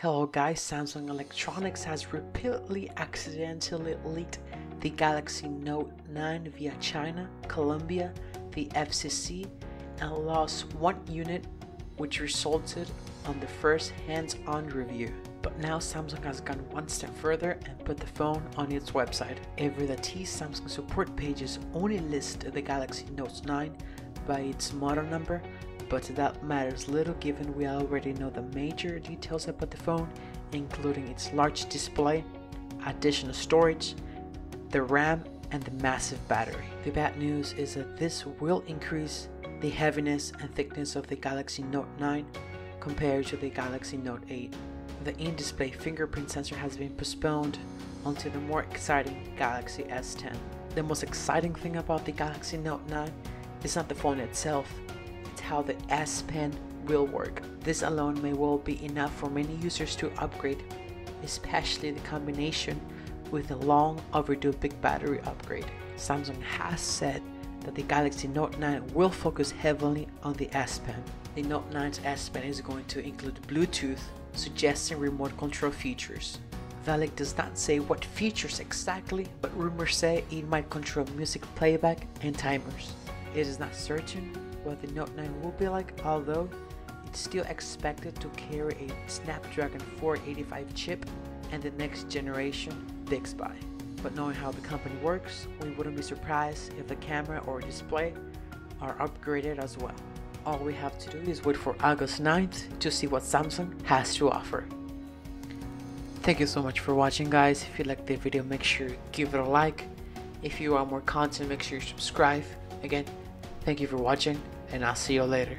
Hello guys, Samsung Electronics has repeatedly accidentally leaked the Galaxy Note 9 via China, Colombia, the FCC, and lost one unit which resulted on the first hands-on review. But now Samsung has gone one step further and put the phone on its website. Ever the T Samsung support pages only list the Galaxy Note 9 by its model number, but that matters little given we already know the major details about the phone, including its large display, additional storage, the RAM, and the massive battery. The bad news is that this will increase the heaviness and thickness of the Galaxy Note 9 compared to the Galaxy Note 8. The in-display fingerprint sensor has been postponed onto the more exciting Galaxy S10. The most exciting thing about the Galaxy Note 9 is not the phone itself, it's how the S Pen will work. This alone may well be enough for many users to upgrade, especially the combination with a long overdue big battery upgrade. Samsung has said that the Galaxy Note 9 will focus heavily on the S Pen. The Note 9's S Pen is going to include Bluetooth, suggesting remote control features. Valak does not say what features exactly, but rumors say it might control music playback and timers. It is not certain what the Note 9 will be like, although it's still expected to carry a Snapdragon 485 chip and the next generation Bixby. But knowing how the company works, we wouldn't be surprised if the camera or display are upgraded as well. All we have to do is wait for August 9th to see what Samsung has to offer. Thank you so much for watching guys. If you liked the video, make sure you give it a like. If you want more content, make sure you subscribe. Again, thank you for watching and I'll see you later.